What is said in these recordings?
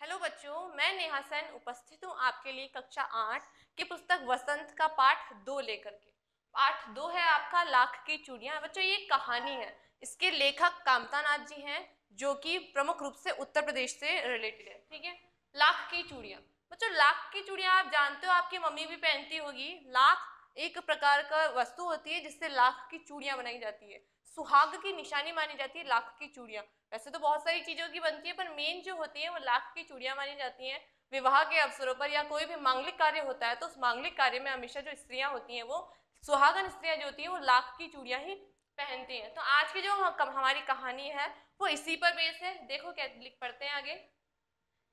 Hello बच्चों, मैं नेहा सेन उपस्थित हूँ आपके लिए कक्षा आठ की पुस्तक वसंत का पाठ दो लेकर के। पाठ दो है आपका, लाख की चूड़ियाँ। बच्चों, ये कहानी है। इसके लेखक कामता नाथ जी हैं, जो कि प्रमुख रूप से उत्तर प्रदेश से रिलेटेड है, ठीक है? लाख की चूड़ियाँ। बच्चों, लाख की चूड़ियाँ आप जानते हो, आपकी मम्मी भी पहनती होगी। लाख एक प्रकार का वस्तु होती है जिससे लाख की चूड़ियाँ बनाई जाती है। सुहाग की निशानी मानी जाती है, लाख की चूड़ियाँ। वैसे तो बहुत सारी चीज़ों की बनती है, पर मेन जो होती है, वो लाख की चूड़ियाँ मानी जाती हैं। विवाह के अवसरों पर या कोई भी मांगलिक कार्य होता है तो उस मांगलिक कार्य में हमेशा जो स्त्रियाँ होती हैं, वो सुहागन स्त्रियाँ जो होती हैं, वो लाख की चूड़ियाँ ही पहनती हैं। तो आज की जो हमारी कहानी है, वो इसी पर बेस है। देखो क्या लिख, पढ़ते हैं आगे।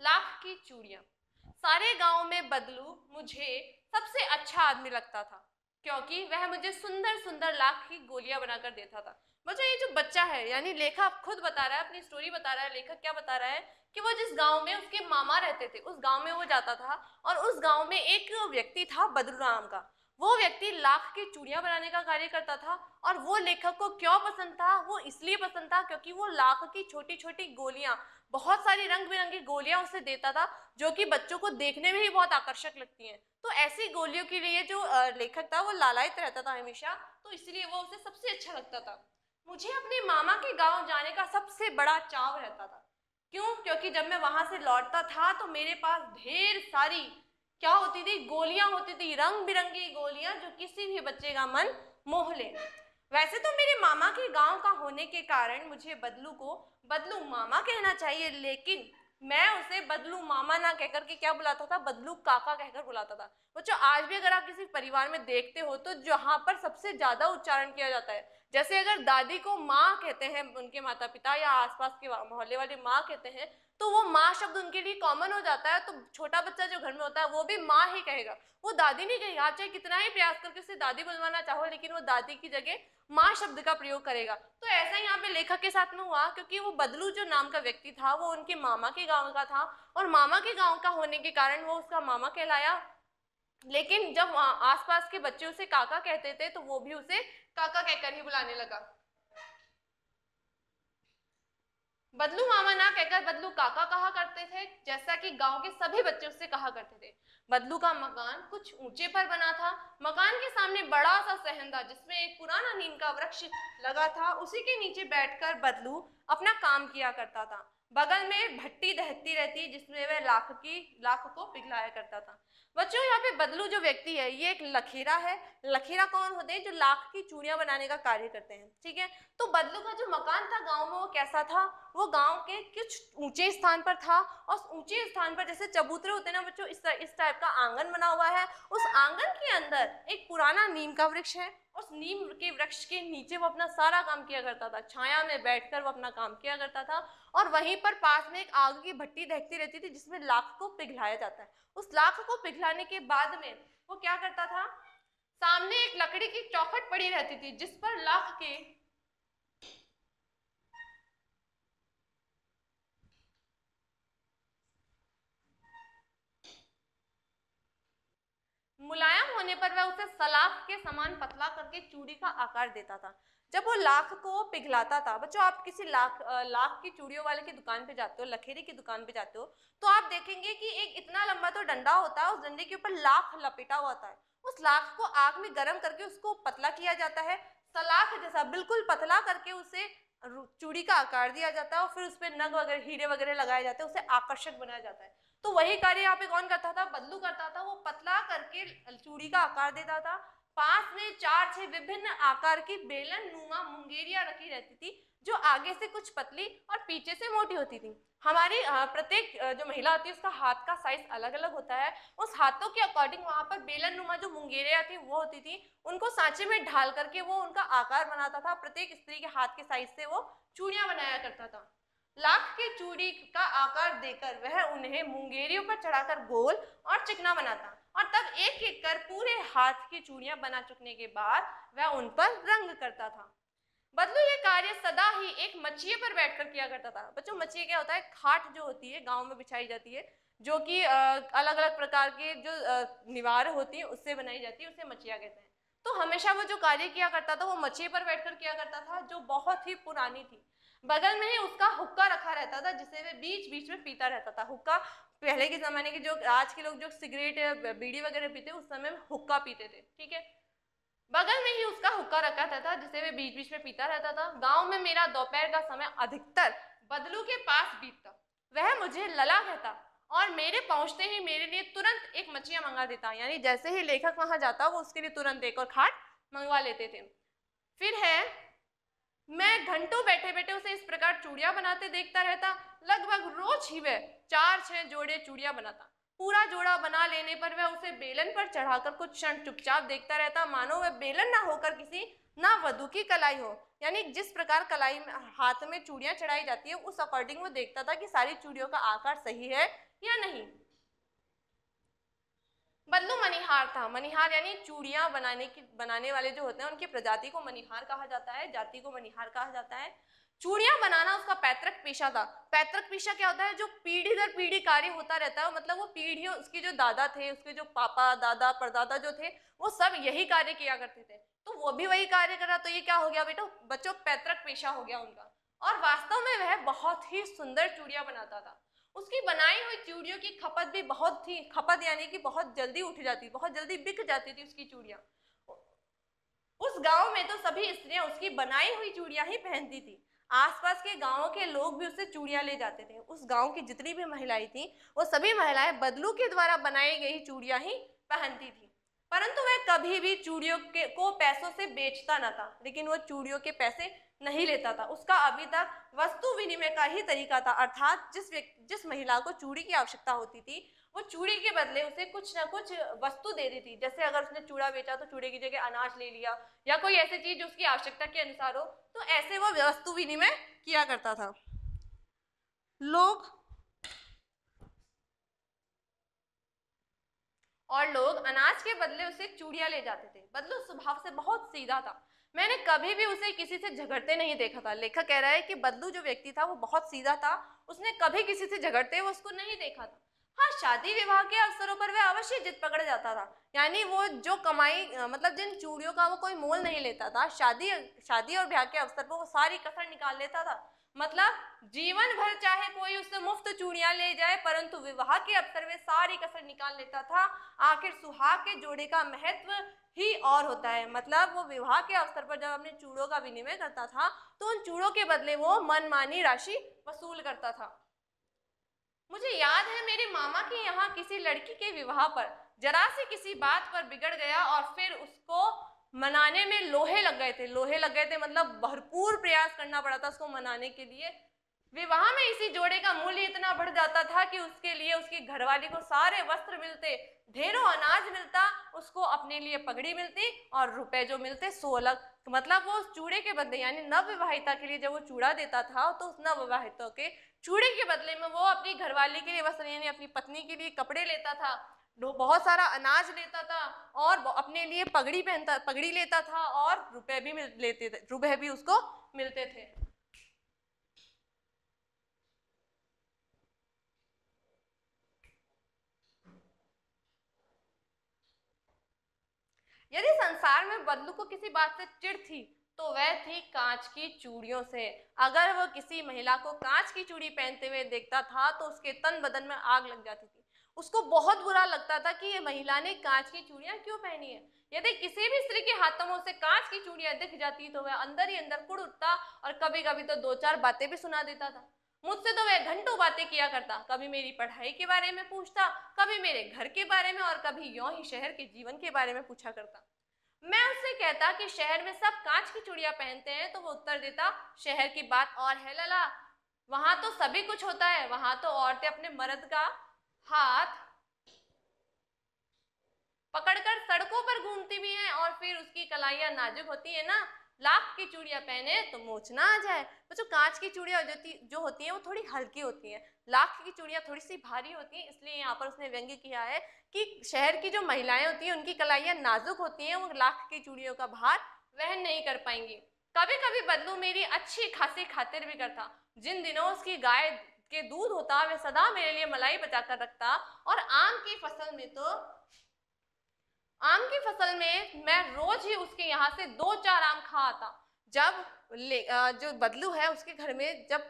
लाख की चूड़ियाँ। सारे गाँव में बदलू मुझे सबसे अच्छा आदमी लगता था, क्योंकि वह मुझे सुंदर सुंदर लाख की गोलियाँ बनाकर देता था। बच्चों, ये जो बच्चा है, यानी लेखक खुद बता रहा है, अपनी स्टोरी बता रहा है, लेखक क्या बता रहा है, कि वो जिस गाँव में उसके मामा रहते थे, उस गाँव में वो जाता था और उस गाँव में एक व्यक्ति था बदरू नाम का। वो व्यक्ति लाख की चूड़ियाँ बनाने का कार्य करता था और वो लेखक को क्यों पसंद था? वो इसलिए पसंद था क्योंकि वो लाख की छोटी छोटी गोलियाँ, बहुत सारी रंग बिरंगी गोलियाँ उसे देता था, जो कि बच्चों को देखने में ही बहुत आकर्षक लगती हैं। तो ऐसी गोलियों के लिए जो लेखक था, वो लालायित रहता था हमेशा तो इसलिए वो उसे सबसे अच्छा लगता था। मुझे अपने मामा के गाँव जाने का सबसे बड़ा चाव रहता था। क्यों? क्योंकि जब मैं वहाँ से लौटता था तो मेरे पास ढेर सारी, क्या होती थी, गोलियाँ होती थी रंग बिरंगी गोलियाँ जो किसी भी बच्चे का मन मोह ले। वैसे तो मेरे मामा के गाँव का होने के कारण मुझे बदलू को बदलू मामा कहना चाहिए, लेकिन मैं उसे बदलू मामा ना कहकर के क्या बुलाता था? बदलू काका कहकर बुलाता था। बच्चों, आज भी अगर आप किसी परिवार में देखते हो तो जहाँ पर सबसे ज़्यादा उच्चारण किया जाता है जैसे अगर दादी को माँ कहते हैं, उनके माता पिता या आसपास के मोहल्ले वाले माँ कहते हैं तो वो माँ शब्द उनके लिए कॉमन हो जाता है। तो छोटा बच्चा जो घर में होता है, वो भी माँ ही कहेगा। वो दादी नहीं कहेगा। आप चाहे कितना ही प्रयास करके उसे दादी बुलवाना चाहो, लेकिन वो दादी की जगह माँ शब्द का प्रयोग करेगा। तो ऐसा ही यहाँ पे लेखक के साथ में हुआ, क्योंकि वो बदलू जो नाम का व्यक्ति था, वो उनके मामा के गाँव का था, और मामा के गाँव का होने के कारण वो उसका मामा कहलाया। लेकिन जब आसपास के बच्चे उसे काका कहते थे तो वो भी उसे काका कहकर ही बुलाने लगा। बदलू मामा ना कहकर बदलू काका कहा करते थे, जैसा कि गाँव के सभी बच्चे उससे कहा करते थे। बदलू का मकान कुछ ऊँचे पर बना था। मकान के सामने बड़ा सा सहन था, जिसमें एक पुराना नीम का वृक्ष लगा था। उसी के नीचे बैठकर बदलू अपना काम किया करता था। बगल में भट्टी दहती रहती, जिसमें वह लाख की, लाख को पिघलाया करता था। बच्चों, यहाँ पे बदलू जो व्यक्ति है, ये एक लखीरा है। लखीरा कौन होते हैं? जो लाख की चूड़िया बनाने का कार्य करते हैं, ठीक है? तो बदलू का जो मकान था गाँव में, वो कैसा था? वो गाँव के कुछ ऊँचे स्थान पर था और ऊँचे स्थान पर जैसे चबूतरे होते हैं ना बच्चों, इस इस टाइप का आँगन बना हुआ है। उस आँगन के अंदर एक पुराना नीम का वृक्ष है। उस नीम के वृक्ष के नीचे वो अपना सारा काम किया करता था। छाया में बैठकर वो अपना काम किया करता था और वहीं पर पास में एक आग की भट्टी देखती रहती थी जिसमें लाख को पिघलाया जाता है। उस लाख को पिघलाने के बाद में वो क्या करता था? सामने एक लकड़ी की चौखट पड़ी रहती थी जिस पर लाख के मुलायम होने पर वह उसे सलाख के समान पतला करके चूड़ी का आकार देता था। जब वो लाख को पिघलाता था, बच्चों, आप किसी लाख लाख की चूड़ियों वाले की दुकान पे जाते हो लखेरी की दुकान पे जाते हो तो आप देखेंगे कि एक इतना लंबा तो डंडा होता है, उस डंडे के ऊपर लाख लपेटा हुआ होता है। उस लाख को आग में गर्म करके उसको पतला किया जाता है। सलाख जैसा, बिल्कुल पतला करके उसे चूड़ी का आकार दिया जाता है और फिर उस पर नग वगैरह, हीरे वगैरह लगाए जाते हैं, उसे आकर्षक बनाया जाता है। तो वही कार्य यहाँ पे कौन करता था? बदलू करता था। वो पतला करके चूड़ी का आकार देता था। पास में चार, छह विभिन्न आकार की बेलन, नुमा, मुंगेरिया रखी रहती थी, जो आगे से कुछ पतली और पीछे से मोटी होती थी। हमारी प्रत्येक जो महिला होती है, उसका हाथ का साइज़ अलग अलग होता है। उस हाथों के अकॉर्डिंग वहाँ पर बेलन, नुमा, जो मुंगेरिया थी, वो होती थी। उनको सांचे में ढाल करके वो उनका आकार बनाता था। प्रत्येक स्त्री के हाथ के साइज़ से वो चूड़ियाँ बनाया करता था। लाख की चूड़ी का आकार देकर वह उन्हें मुंगेरियों पर चढ़ाकर गोल और चिकना बनाता। और तब एक एक कर पूरे हाथ की चूड़ियाँ बना चुकने के बाद वह उन पर रंग करता था। बदलू ये कार्य सदा ही एक मछिए पर बैठकर किया करता था। बच्चों मछिए क्या होता है? खाट जो होती है, गाँव में बिछाई जाती है, जो कि अलग अलग प्रकार के जो निवार होती है, उससे बनाई जाती है, उसे मछिया कहते हैं। तो हमेशा वो जो कार्य किया करता था, वो मछिए पर बैठकर किया करता था, जो बहुत ही पुरानी थी। बगल में ही उसका हुक्का रखा रहता था, जिसे वे बीच बीच में पीता रहता था। हुक्का, पहले के जमाने के जो, आज के लोग जो सिगरेट बीड़ी वगैरह पीते उस समय हुक्का पीते थे, ठीक है? बगल में ही उसका हुक्का रखा रहता था, जिसे वे बीच बीच में पीता रहता था। गाँव में मेरा दोपहर का समय अधिकतर बदलू के पास बीतता। वह मुझे लला कहता और मेरे पहुँचते ही मेरे लिए तुरंत एक मछलियाँ मंगा देता। यानी जैसे ही लेखक वहाँ जाता, वो उसके लिए तुरंत एक और खाट मंगवा लेते थे। फिर है मैं घंटों बैठे बैठे उसे इस प्रकार चूड़िया बनाते देखता रहता। लगभग रोज ही वह चार छह जोड़े चूड़िया बनाता। पूरा जोड़ा बना लेने पर वह उसे बेलन पर चढ़ाकर कुछ क्षण चुपचाप देखता रहता। मानो वह बेलन ना होकर किसी, ना वधु की कलाई हो। यानी जिस प्रकार कलाई में, हाथ में चूड़ियाँ चढ़ाई जाती है, उस अकॉर्डिंग वो देखता था कि सारी चूड़ियों का आकार सही है या नहीं। बल्लू मनिहार था। मनिहार यानी चूड़ियाँ बनाने की, बनाने वाले जो होते हैं, उनकी प्रजाति को मनिहार कहा जाता है, जाति को मनिहार कहा जाता है। चूड़ियाँ बनाना उसका पैतृक पेशा था। पैतृक पेशा क्या होता है? जो पीढ़ी दर पीढ़ी कार्य होता रहता है मतलब वो पीढ़ियों, उसके जो दादा थे, उसके जो पापा, दादा, परदादा जो थे, वो सब यही कार्य किया करते थे। तो वो भी वही कार्य कर रहा तो ये क्या हो गया बेटा? बच्चों, पैतृक पेशा हो गया उनका। और वास्तव में वह बहुत ही सुंदर चूड़िया बनाता था। उसकी बनाई हुई चूड़ियों की खपत भी बहुत थी। खपत यानी कि बहुत जल्दी उठ जाती, बहुत जल्दी बिक जाती थी उसकी चूड़ियाँ। उस गाँव में तो सभी स्त्रियाँ उसकी बनाई हुई चूड़ियाँ ही पहनती थी। आसपास के गाँवों के लोग भी उससे चूड़ियाँ ले जाते थे। उस गाँव की जितनी भी महिलाएँ थी, वो सभी महिलाएँ बदलू के द्वारा बनाई गई चूड़ियाँ ही पहनती थी। परंतु वह कभी भी चूड़ियों के, को पैसों से बेचता न था, लेकिन वो चूड़ियों के पैसे नहीं लेता था। उसका अभी तक वस्तु विनिमय का ही तरीका था, अर्थात जिस जिस महिला को चूड़ी की आवश्यकता होती थी, वो चूड़ी के बदले उसे कुछ ना कुछ वस्तु दे दी थी जैसे अगर उसने चूड़ा बेचा तो चूड़े की जगह अनाज ले लिया, या कोई ऐसी चीज़ उसकी आवश्यकता के अनुसार हो तो ऐसे वो वस्तु विनिमय किया करता था। लोग और लोग अनाज के बदले उसे चूड़िया ले जाते थे। बदलो, स्वभाव से बहुत सीधा था। मैंने कभी भी उसे किसी से झगड़ते नहीं देखा था। लेखक कह रहा है कि बदलू जो व्यक्ति था, वो बहुत सीधा था। उसने कभी किसी से झगड़ते हुए उसको नहीं देखा था। हाँ शादी विवाह के अवसरों पर वह अवश्य जिद पकड़ जाता था। यानी वो जो कमाई मतलब जिन चूड़ियों का वो कोई मोल नहीं लेता था, शादी शादी और ब्याह के अवसर पर वो सारी कसर निकाल लेता था। मतलब जीवन भर चाहे कोई उससे मुफ़्त चूड़ियाँ ले जाए, परंतु विवाह के अवसर में सारी कसर निकाल लेता था, आखिर सुहाग के जोड़े का महत्व ही और होता है। मतलब वो विवाह के अवसर पर जब अपने चूड़ों का विनिमय करता था तो उन चूड़ों के बदले वो मनमानी राशि वसूल करता था। मुझे याद है मेरे मामा के यहाँ किसी लड़की के विवाह पर जरा से किसी बात पर बिगड़ गया और फिर उसको मनाने में लोहे लग गए थे। लोहे लग गए थे मतलब भरपूर प्रयास करना पड़ा था उसको मनाने के लिए। विवाह में इसी जोड़े का मूल्य इतना बढ़ जाता था कि उसके लिए, उसकी घरवाली को सारे वस्त्र मिलते, ढेरों अनाज मिलता, उसको अपने लिए पगड़ी मिलती और रुपए जो मिलते सोलह मतलब वो उस चूड़े के बदले, यानी नवविवाहिता के लिए जब वो चूड़ा देता था तो उस नव विवाहिता के चूड़े के बदले में वो अपनी घरवाली के लिए वस्त्र, यानी अपनी पत्नी के लिए कपड़े लेता था। बहुत सारा अनाज लेता था और अपने लिए पगड़ी पहनता, पगड़ी लेता था और रुपए भी लेते थे, रुपए भी उसको मिलते थे। यदि संसार में बदलू को किसी बात से चिढ़ थी तो वह थी कांच की चूड़ियों से। अगर वह किसी महिला को कांच की चूड़ी पहनते हुए देखता था तो उसके तन बदन में आग लग जाती थी। उसको बहुत बुरा लगता था कि ये महिला ने कांच की चूड़ियाँ क्यों पहनी है? यदि किसी भी स्त्री के हाथों उसे कांच की चूड़ियाँ दिख जाती तो वह अंदर ही अंदर कुड़ उठता और कभी कभी तो दो चार बातें भी सुना देता था। मुझसे तो वह घंटों बातें किया करता। कभी मेरी पढ़ाई के बारे में पूछता, कभी मेरे घर के बारे में और कभी यों ही शहर के जीवन के बारे में पूछा करता। मैं उससे कहता कि शहर में सब कांच की चूड़ियाँ पहनते हैं तो वो उत्तर देता, शहर की बात और है, लला। वहाँ तो सभी कुछ होता है, वहाँ तो औरतें अपने मर्द का हाथ पकड़कर सड़कों पर घूमती भी है और फिर उसकी कलाइयाँ नाजुक होती है ना, लाख की चूड़ियाँ पहने तो मोच ना आ जाए। बच्चों, कांच की चूड़ियाँ जो होती हैं वो थोड़ी हल्की होती हैं। लाख की चूड़ियाँ थोड़ी सी भारी होती हैं, इसलिए यहाँ पर उसने व्यंग्य किया है कि शहर की जो महिलाएँ होती हैं, उनकी कलाइयाँ नाजुक होती हैं, वो लाख की चूड़ियों का भार वहन नहीं कर पाएँगी। कभी कभी बदलू मेरी अच्छी खासी खातिर भी करता। जिन दिनों उसकी गाय के दूध होता, वे सदा मेरे लिए मलाई बचा कर रखता। और आम की फ़सल में तो आम की फ़सल में मैं रोज ही उसके यहाँ से दो चार आम खा आता। जब जो बदलू है उसके घर में, जब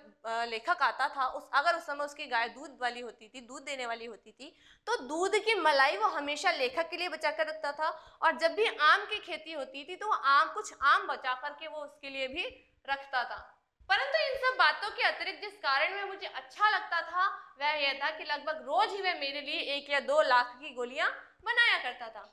लेखक आता था, उस, अगर उस समय उसकी गाय दूध वाली होती थी, दूध देने वाली होती थी तो दूध की मलाई वो हमेशा लेखक के लिए बचा कर रखता था। और जब भी आम की खेती होती थी तो आम, कुछ आम बचा करके वो उसके लिए भी रखता था। परंतु इन सब बातों के अतिरिक्त जिस कारण में मुझे अच्छा लगता था, वह यह था कि लगभग रोज ही वह मेरे लिए एक या दो लाख की गोलियाँ बनाया करता था।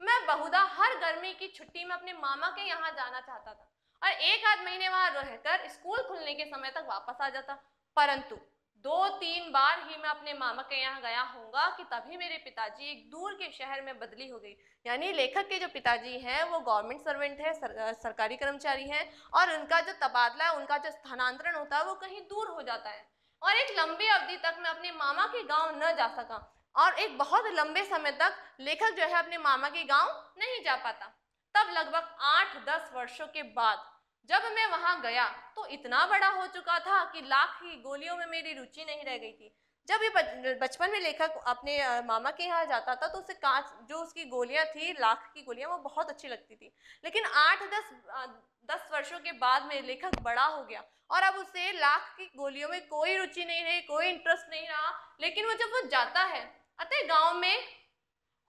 मैं बहुधा हर गर्मी की छुट्टी में अपने मामा के यहाँ जाना चाहता था और एक आध महीने वहाँ रहकर स्कूल खुलने के समय तक वापस आ जाता। परंतु दो तीन बार ही मैं अपने मामा के यहाँ गया होऊँगा कि तभी मेरे पिताजी एक दूर के शहर में बदली हो गई। यानी लेखक के जो पिताजी हैं वो गवर्नमेंट सर्वेंट है सर, सरकारी कर्मचारी हैं और उनका जो तबादला है उनका जो स्थानांतरण होता है वो कहीं दूर हो जाता है। और एक लंबी अवधि तक मैं अपने मामा के गाँव न जा सका और एक बहुत लंबे समय तक लेखक जो है अपने मामा के गाँव नहीं जा पाता। तब लगभग आठ दस वर्षों के बाद जब मैं वहाँ गया तो इतना बड़ा हो चुका था कि लाख की गोलियों में मेरी रुचि नहीं रह गई थी। जब ये बचपन में लेखक अपने मामा के यहाँ जाता था तो उसे कांच, जो उसकी गोलियाँ थी, लाख की गोलियाँ, वो बहुत अच्छी लगती थी। लेकिन आठ, दस दस वर्षों के बाद में लेखक बड़ा हो गया और अब उसे लाख की गोलियों में कोई रुचि नहीं रही, कोई इंटरेस्ट नहीं रहा, लेकिन वो जब वो जाता है, अतः गाँव में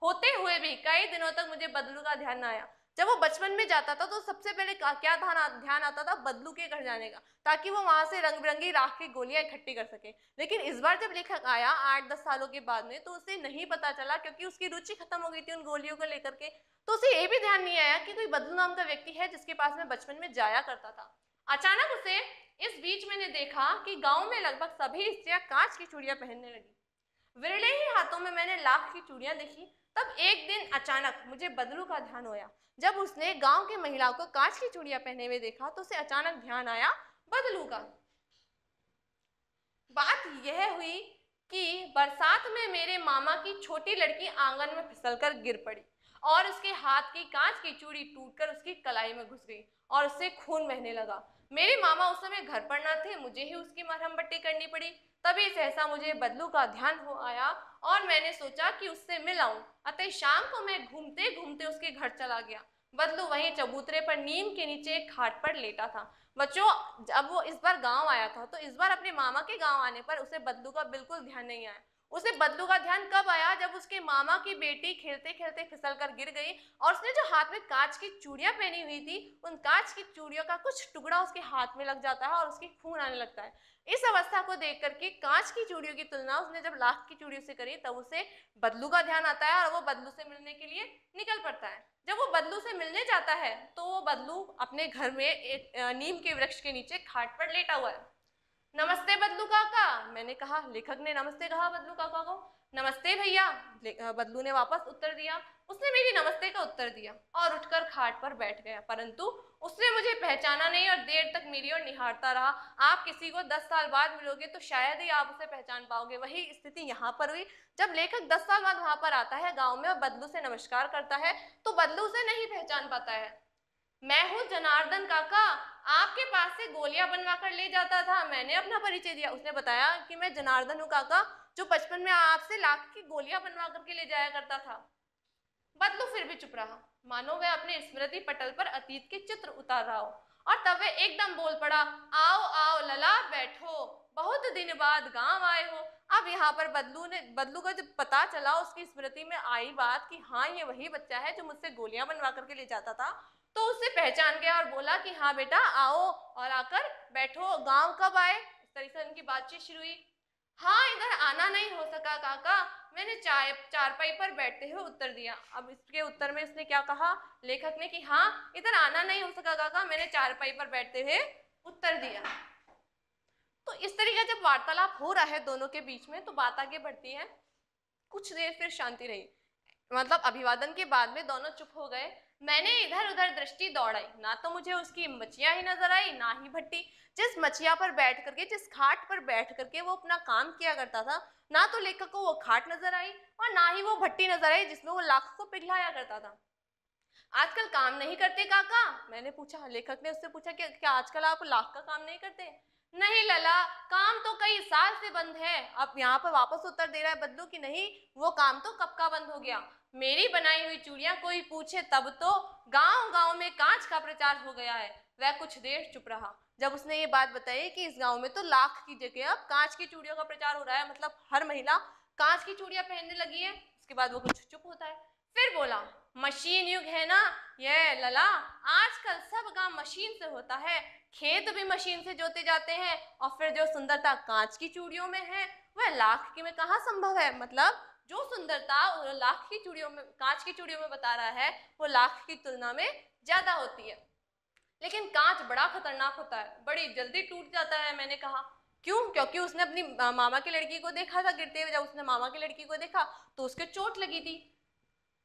होते हुए भी कई दिनों तक मुझे बदलू का ध्यान आया। जब वो बचपन में जाता था तो सबसे पहले क्या ध्यान ध्यान आता था? बदलू के घर जाने का, ताकि वो वहाँ से रंग बिरंगी राख की गोलियाँ इकट्ठी कर सके। लेकिन इस बार जब लेखक आया आठ दस सालों के बाद में तो उसे नहीं पता चला, क्योंकि उसकी रुचि खत्म हो गई थी उन गोलियों को लेकर के। तो उसे ये भी ध्यान नहीं आया कि कोई बदलू नाम का व्यक्ति है जिसके पास में बचपन में जाया करता था। अचानक उसे इस बीच मैंने देखा कि गाँव में लगभग सभी स्त्रियाँ कांच की चूड़ियाँ पहनने लगी। विरले ही हाथों में मैंने लाख की चूड़ियाँ देखी तब एक दिन अचानक मुझे बदलू का ध्यान होया। जब उसने गाँव की महिलाओं को कांच की चूड़ियाँ पहने हुए देखा तो उसे अचानक ध्यान आया बदलू का। बात यह हुई कि बरसात में मेरे मामा की छोटी लड़की आँगन में फिसलकर गिर पड़ी और उसके हाथ की कांच की चूड़ी टूटकर उसकी कलाई में घुस गई और उससे खून बहने लगा। मेरे मामा उस समय घर पर ना थे, मुझे ही उसकी मरहम पट्टी करनी पड़ी। तभी सहसा मुझे बदलू का ध्यान हो आया और मैंने सोचा कि उससे मिल आऊँ। अतः शाम को मैं घूमते घूमते उसके घर चला गया। बदलू वहीं चबूतरे पर नीम के नीचे एक खाट पर लेटा था। बच्चों, जब वो इस बार गाँव आया था तो इस बार अपने मामा के गाँव आने पर उसे बदलू का बिल्कुल ध्यान नहीं आया। उसे बदलू का ध्यान कब आया? जब उसके मामा की बेटी खेलते खेलते फिसल कर गिर गई और उसने जो हाथ में कांच की चूड़ियाँ पहनी हुई थी, उन कांच की चूड़ियों का कुछ टुकड़ा उसके हाथ में लग जाता है और उसकी खून आने लगता है। इस अवस्था को देख करके कांच की चूड़ियों की तुलना उसने जब लाख की चूड़ियों से करी, तब उसे बदलू का ध्यान आता है और वो बदलू से मिलने के लिए निकल पड़ता है। जब वो बदलू से मिलने जाता है तो वो बदलू अपने घर में एक नीम के वृक्ष के नीचे खाट पर लेटा हुआ है। नमस्ते बदलू काका। मैंने कहा, लेखक ने नमस्ते कहा बदलू काका को। नमस्ते भैया। बदलू ने वापस उत्तर दिया। उसने मेरी नमस्ते का उत्तर दिया और उठकर खाट पर बैठ गया। परंतु उसने मुझे पहचाना नहीं और देर तक मेरी ओर निहारता रहा। आप किसी को दस साल बाद मिलोगे तो शायद ही आप उसे पहचान पाओगे। वही स्थिति यहाँ पर हुई। जब लेखक दस साल बाद वहाँ पर आता है गाँव में और बदलू से नमस्कार करता है तो बदलू उसे नहीं पहचान पाता है। मैं हूँ जनार्दन काका। आपके पास से गोलियाँ बनवा कर ले जाता था। मैंने अपना परिचय दिया। उसने बताया कि मैं जनार्दन काका, जो बचपन में आपसे लाख की गोलियाँ बनवा करके ले जाया करता था। बदलू फिर भी चुप रहा। मानो वह अपने स्मृति पटल पर अतीत के चित्र उतार रहा हो। और तब वह एकदम बोल पड़ा, आओ आओ, लला, बैठो। बहुत दिन बाद गाँव आए हो। अब यहाँ पर बदलू ने, बदलू का जब पता चला उसकी स्मृति में आई बात कि हाँ ये वही बच्चा है जो मुझसे गोलियाँ बनवा करके ले जाता था तो उससे पहचान गया और बोला कि हाँ बेटा, आओ और आकर बैठो। गाँव कब आए? इस तरीके से उनकी बातचीत शुरू हुई। हाँ इधर आना नहीं हो सका काका। मैंने चाय, चारपाई पर बैठते हुए उत्तर दिया। अब इसके उत्तर में इसने क्या कहा? लेखक ने कि हाँ इधर आना नहीं हो सका काका। मैंने चारपाई पर बैठते हुए उत्तर दिया। तो इस तरीके जब वार्तालाप हो रहा है दोनों के बीच में तो बात आगे बढ़ती है। कुछ देर फिर शांति रही। मतलब अभिवादन के बाद में दोनों चुप हो गए। मैंने इधर उधर दृष्टि दौड़ाई। ना तो मुझे उसकी मचिया ही नज़र आई, ना ही भट्टी। जिस मचिया पर बैठ करके, जिस खाट पर बैठ करके वो अपना काम किया करता था, ना तो लेखक को वो खाट नज़र आई और ना ही वो भट्टी नज़र आई जिसमें वो लाख को पिघलाया करता था। आजकल काम नहीं करते काका? मैंने पूछा। लेखक ने उससे पूछा कि, क्या आजकल आप लाख का काम नहीं करते? नहीं लला, काम तो कई साल से बंद है। अब यहाँ पर वापस उत्तर दे रहा है बदलू कि नहीं, वो काम तो कब का बंद हो गया? मेरी बनाई हुई चूड़ियाँ कोई पूछे तब तो गाँव गाँव में कांच का प्रचार हो गया है। वह कुछ देर चुप रहा। जब उसने ये बात बताई कि इस गाँव में तो लाख की जगह अब कांच की चूड़ियों का प्रचार हो रहा है मतलब हर महिला कांच की चूड़ियाँ पहनने लगी है, उसके बाद वो कुछ चुप होता है। फिर बोला, मशीन युग है ना? ये लला, आजकल सब काम मशीन से होता है। खेत भी मशीन से जोते जाते हैं और फिर जो सुंदरता कांच की चूड़ियों में है, वह लाख की में कहा संभव है? मतलब जो सुंदरता लाख की चूड़ियों में, कांच की चूड़ियों में बता रहा है, वो लाख की तुलना में ज़्यादा होती है। लेकिन कांच बड़ा खतरनाक होता है, बड़ी जल्दी टूट जाता है, मैंने कहा। क्यों? क्योंकि उसने अपनी मामा की लड़की को देखा था गिरते हुए, जब उसने मामा की लड़की को देखा तो उसके चोट लगी थी।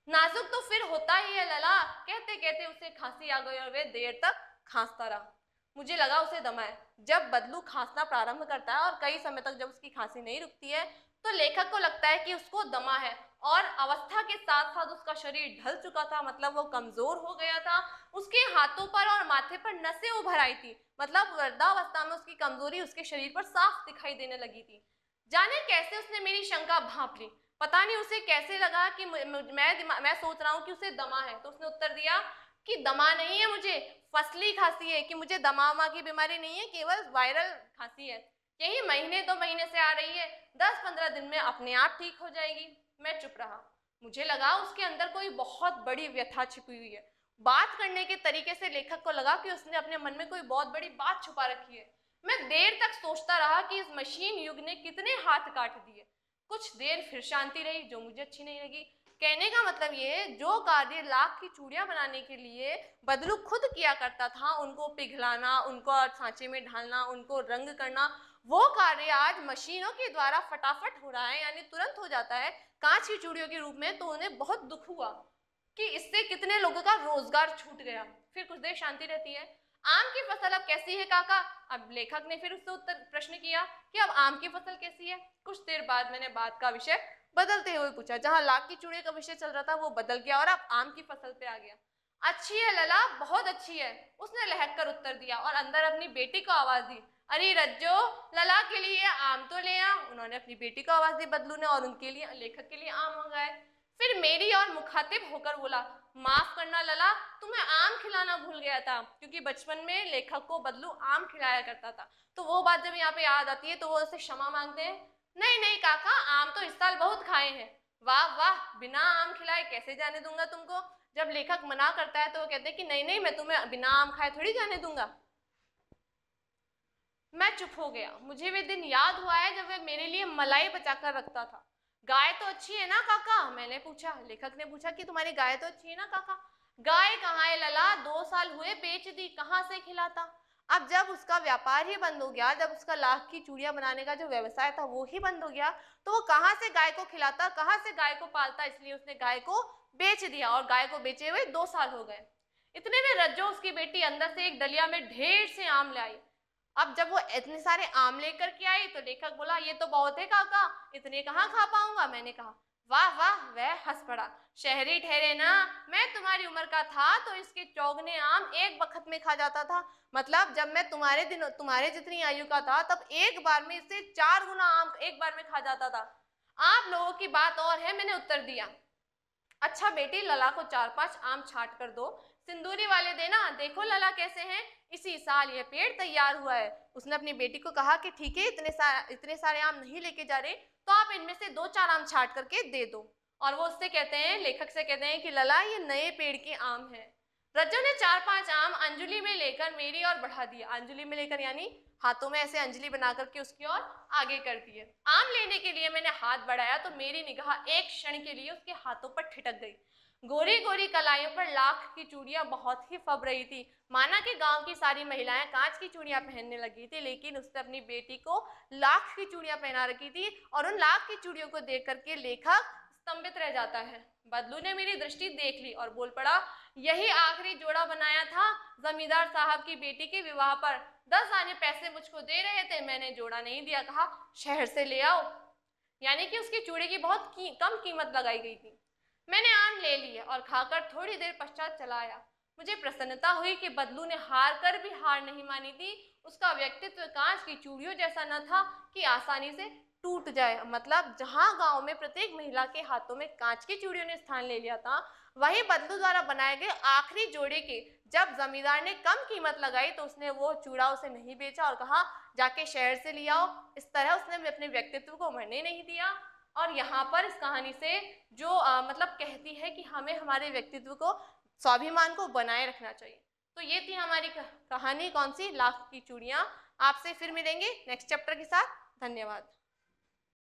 नाजुक तो फिर होता ही है, लला। कहते कहते उसे खांसी आ गई और वे देर तक खांसता रहा। मुझे लगा उसे दमा है। जब बदलू खांसना प्रारंभ करता है और कई समय तक जब उसकी खांसी नहीं रुकती है तो लेखक को लगता है कि उसको दमा है। और अवस्था के साथ साथ उसका शरीर ढल चुका था मतलब वो कमज़ोर हो गया था। उसके हाथों पर और माथे पर नसें उभर आई थी। मतलब वृद्धावस्था में उसकी कमज़ोरी उसके शरीर पर साफ़ दिखाई देने लगी थी। जाने कैसे उसने मेरी शंका भाप ली? पता नहीं उसे कैसे लगा कि मैं मैं सोच रहा हूँ कि उसे दमा है। तो उसने उत्तर दिया कि दमा नहीं है मुझे। फसली खांसी है कि मुझे दमा की बीमारी नहीं है, केवल वायरल खांसी है। यही महीने दो महीने से आ रही है। दस पंद्रह दिन में अपने आप ठीक हो जाएगी। मैं चुप रहा। मुझे लगा उसके अंदर कोई बहुत बड़ी व्यथा छिपी हुई है। बात करने के तरीके से लेखक को लगा कि उसने अपने मन में कोई बहुत बड़ी बात छुपा रखी है। मैं देर तक सोचता रहा कि इस मशीन युग ने कितने हाथ काट दिए। कुछ देर फिर शांति रही, जो मुझे अच्छी नहीं लगी। कहने का मतलब ये जो कार्य लाख की चूड़ियाँ बनाने के लिए बदलू खुद किया करता था, उनको पिघलाना, उनको सांचे में ढालना, उनको रंग करना, वो कार्य आज मशीनों के द्वारा फटाफट हो रहा है, यानी तुरंत हो जाता है, कांच की चूड़ियों के रूप में तो उन्हें बहुत दुख हुआ कि इससे कितने लोगों का रोज़गार छूट गया। फिर कुछ देर शांति रहती है। आम की फ़सल अब कैसी है, काका? अब लेखक ने फिर उससे उत्तर प्रश्न किया कि अब आम की फ़सल कैसी है? कुछ देर बाद मैंने बात का विषय बदलते हुए पूछा, जहाँ लाख की चूड़ियों का विषय चल रहा था, वो बदल गया और अब आम की फ़सल पे आ गया। अच्छी है, लला, बहुत अच्छी है। उसने लहक कर उत्तर दिया और अंदर अपनी बेटी को आवाज़ दी, अरे रज्जो, लला के लिए आम तो ले आ। उन्होंने अपनी बेटी को आवाज़ दी बदलू ने और उनके लिए, लेखक के लिए आम मंगाए। फिर मेरी और मुखातिब होकर बोला, माफ़ करना, लला, तुम्हें आम खिलाना भूल गया था, क्योंकि बचपन में लेखक को बदलू आम खिलाया करता था। तो वो बात जब यहाँ पे याद आती है तो वो उससे क्षमा मांगते हैं। नहीं नहीं काका, आम तो इस साल बहुत खाए हैं। वाह वाह, बिना आम खिलाए कैसे जाने दूँगा तुमको? जब लेखक मना करता है तो वो कहते हैं कि नहीं नहीं, मैं तुम्हें बिना आम खाए थोड़ी जाने दूँगा। मैं चुप हो गया। मुझे वे दिन याद हुआ है जब वह मेरे लिए मलाई बचाकर रखता था। गाय तो अच्छी है ना काका? मैंने पूछा। लेखक ने पूछा कि तुम्हारी गाय तो अच्छी है ना काका? गाय कहाँ है लला? दो साल हुए बेच दी, कहाँ से खिलाता? अब जब उसका व्यापार ही बंद हो गया, जब उसका लाख की चूड़िया बनाने का जो व्यवसाय था वो ही बंद हो गया तो वो कहाँ से गाय को खिलाता, कहाँ से गाय को पालता, इसलिए उसने गाय को बेच दिया और गाय को बेचे हुए दो साल हो गए। इतने में रज्जो उसकी बेटी अंदर से एक डलिया में ढेर से आम लाई अब जब वो इतने सारे आम लेकर के आई तो लेखक बोला, ये तो बहुत है काका, इतने कहाँ खा पाऊँगा? मैंने कहा वाह वाह, वह हंस पड़ा। शहरी ठहरे ना, मैं तुम्हारी उम्र का था तो इसके चौगने आम एक वक्त में खा जाता था। मतलब जब मैं तुम्हारे दिन, तुम्हारे जितनी आयु का था, तब एक बार में इससे चार गुना आम एक बार में खा जाता था। आप लोगों की बात और है, मैंने उत्तर दिया। अच्छा बेटी, लला को चार पाँच आम छाट कर दो। सिंदूरी वाले देना, देखो लला कैसे हैं। इसी साल ये पेड़ तैयार हुआ है। उसने अपनी बेटी को कहा कि, ठीक है, इतने सारे इतने सारे आम नहीं लेके जा रहे तो आप इनमें से दो चार आम छाट करके दे दो। और वो उससे कहते हैं, लेखक से कहते हैं कि, लला, ये नए पेड़ के आम हैं। रज्जो ने चार पाँच आम अंजलि में लेकर मेरी और बढ़ा दिए। अंजलि में लेकर यानी हाथों में ऐसे अंजलि बना करके उसकी ओर आगे कर दिए। आम लेने के लिए मैंने हाथ बढ़ाया तो मेरी निगाह एक क्षण के लिए उसके हाथों पर ठिटक गई। गोरी गोरी कलाइयों पर लाख की चूड़ियाँ बहुत ही फब रही थी। माना कि गाँव की सारी महिलाएँ कांच की चूड़ियाँ पहनने लगी थी लेकिन उसने अपनी बेटी को लाख की चूड़ियाँ पहना रखी थी और उन लाख की चूड़ियों को देख करके लेखक स्तंभित रह जाता है। बदलू ने मेरी दृष्टि देख ली और बोल पड़ा यही आखिरी जोड़ा बनाया था जमींदार साहब की बेटी के विवाह पर। दस आने पैसे मुझको दे रहे थे मैंने जोड़ा नहीं दिया। कहा शहर से ले आओ। यानी कि उसकी चूड़ी की बहुत की, कम कीमत लगाई गई थी। मैंने आम ले लिए और खाकर थोड़ी देर पश्चात चलाया मुझे प्रसन्नता हुई कि बदलू ने हार कर भी हार नहीं मानी थी। उसका व्यक्तित्व कांच की चूड़ियों जैसा न था कि आसानी से टूट जाए। मतलब जहाँ गाँव में प्रत्येक महिला के हाथों में कांच की चूड़ियों ने स्थान ले लिया था, वही बदलू द्वारा बनाए गए आखिरी जोड़े के जब जमींदार ने कम कीमत लगाई तो उसने वो चूड़ा उसे नहीं बेचा और कहा, जाके शहर से लिया आओ। इस तरह उसने अपने व्यक्तित्व को मरने नहीं दिया। और यहाँ पर इस कहानी से जो आ, मतलब कहती है कि हमें हमारे व्यक्तित्व को स्वाभिमान को बनाए रखना चाहिए। तो ये थी हमारी कहानी कौन सी? लाख की चूड़ियाँ। आपसे फिर मिलेंगे नेक्स्ट चैप्टर के साथ। धन्यवाद।